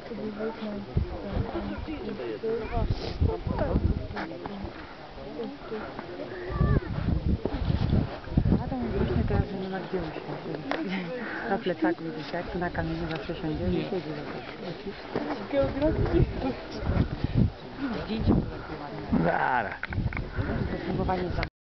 sobie wejść na A tam właśnie teraz nie ma gdzie usiąść. Na plecaku gdzieś, jak na kamieniu zawsze siądzie, nie siedzi za geografii. Zdjęcie było takie ładne. Zaraz. Za